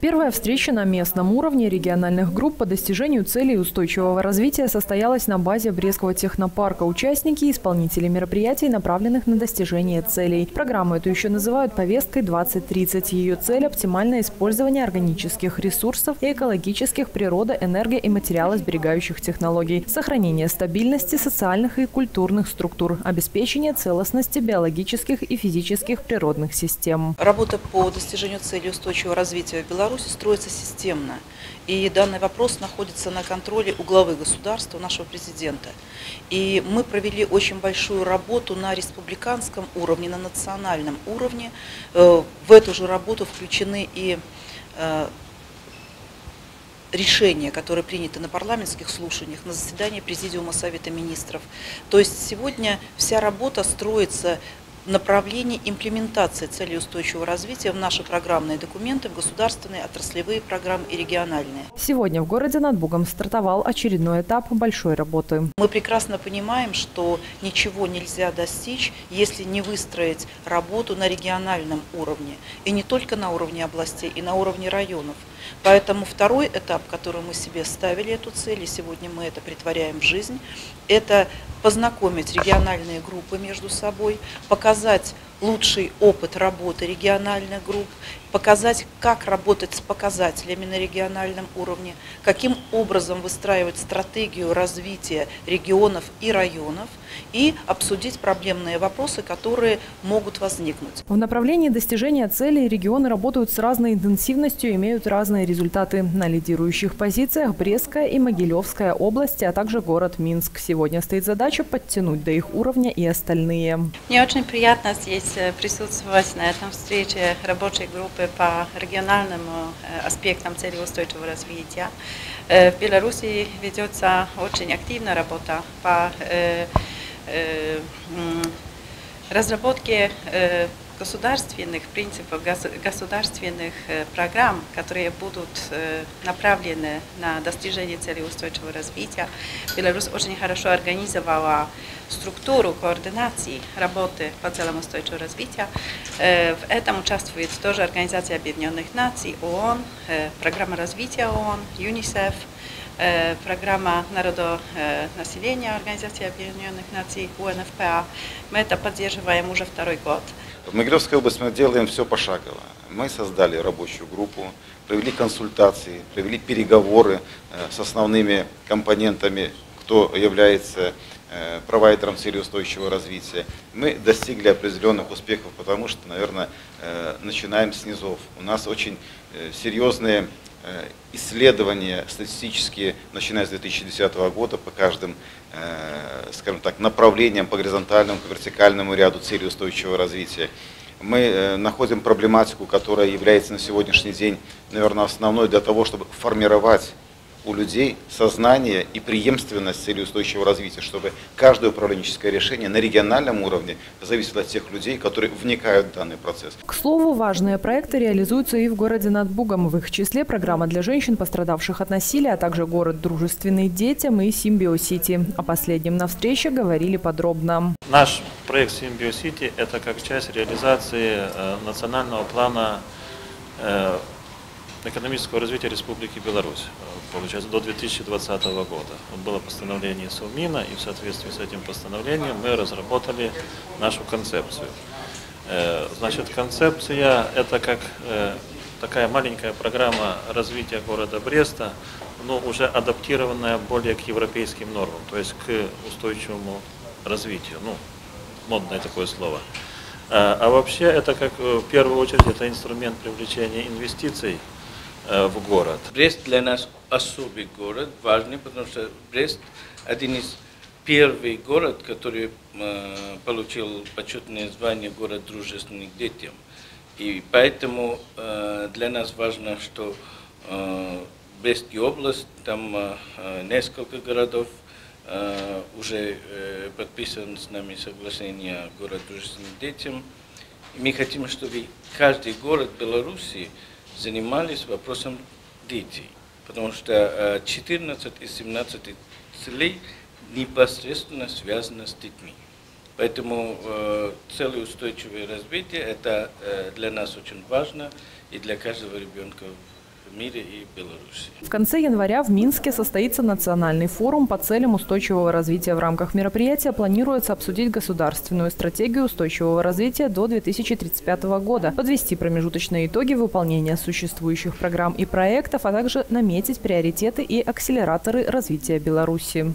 Первая встреча на местном уровне региональных групп по достижению целей устойчивого развития состоялась на базе Брестского технопарка. Участники исполнители мероприятий, направленных на достижение целей. Программу эту еще называют повесткой 2030. Ее цель – оптимальное использование органических ресурсов и экологических природа, энерго- и материалосберегающих технологий, сохранение стабильности социальных и культурных структур, обеспечение целостности биологических и физических природных систем. Работа по достижению целей устойчивого развития в Беларуси строится системно. И данный вопрос находится на контроле у главы государства, у нашего президента. И мы провели очень большую работу на республиканском уровне, на национальном уровне. Э, в эту же работу включены и э, решения, которые приняты на парламентских слушаниях, на заседании Президиума Совета Министров. То есть сегодня вся работа строится направлении имплементации целей устойчивого развития в наши программные документы, в государственные, отраслевые программы и региональные. Сегодня в городе над Бугом стартовал очередной этап большой работы. Мы прекрасно понимаем, что ничего нельзя достичь, если не выстроить работу на региональном уровне. И не только на уровне областей, и на уровне районов. Поэтому второй этап, который мы себе ставили эту цель, и сегодня мы это притворяем в жизнь, это познакомить региональные группы между собой, показать лучший опыт работы региональных групп, показать, как работать с показателями на региональном уровне, каким образом выстраивать стратегию развития регионов и районов и обсудить проблемные вопросы, которые могут возникнуть. В направлении достижения целей регионы работают с разной интенсивностью и имеют разные результаты. На лидирующих позициях Брестская и Могилевская области, а также город Минск. Сегодня стоит задача подтянуть до их уровня и остальные. Мне очень приятно здесь э, присутствовать на этом встрече рабочей группы по региональным э, аспектам цели устойчивого развития. Э, в Беларуси ведется очень активная работа по разработке государственных принципов, государственных программ, которые будут направлены на достижение цели устойчивого развития. Беларусь очень хорошо организовала структуру координации работы по целям устойчивого развития. В этом участвует тоже Организация Объединенных Наций, ООН, программа развития ООН, ЮНИСЕФ, программа народонаселения Организации Объединенных Наций, УНФПА. Мы это поддерживаем уже второй год. В Могилевской области мы делаем все пошагово. Мы создали рабочую группу, провели консультации, провели переговоры с основными компонентами, кто является провайдером цели устойчивого развития. Мы достигли определенных успехов, потому что, наверное, начинаем с низов. У нас очень серьезные исследования статистические, начиная с 2010 года, по каждым, скажем так, направлениям, по горизонтальному, по вертикальному ряду целей устойчивого развития. Мы находим проблематику, которая является на сегодняшний день, наверное, основной для того, чтобы формировать у людей сознание и преемственность цели устойчивого развития, чтобы каждое управленческое решение на региональном уровне зависело от тех людей, которые вникают в данный процесс. К слову, важные проекты реализуются и в городе над Бугом. В их числе программа для женщин, пострадавших от насилия, а также город дружественный детям и Симбиосити. О последнем на встрече говорили подробно. Наш проект Симбиосити – это как часть реализации э, национального плана э, экономического развития Республики Беларусь, э, получается, до 2020 года. Вот было постановление Совмина, и в соответствии с этим постановлением мы разработали нашу концепцию. Э, значит, концепция – это как э, такая маленькая программа развития города Бреста, но уже адаптированная более к европейским нормам, то есть к устойчивому развитию. Ну, модное такое слово. А вообще это как в первую очередь это инструмент привлечения инвестиций в город. Брест для нас особый город, важный, потому что Брест один из первых город, который э, получил почетное звание город дружественных детям. И поэтому э, для нас важно, что э, Брестская область, там э, несколько городов, э, уже э, подписано с нами соглашение город дружественных детям. И мы хотим, чтобы каждый город Беларуси занимались вопросом детей, потому что 14 из 17 целей непосредственно связаны с детьми. Поэтому э, цели устойчивое развитие это э, для нас очень важно и для каждого ребенка в мире и Беларуси. В конце января в Минске состоится национальный форум по целям устойчивого развития. В рамках мероприятия планируется обсудить государственную стратегию устойчивого развития до 2035 года, подвести промежуточные итоги выполнения существующих программ и проектов, а также наметить приоритеты и акселераторы развития Беларуси.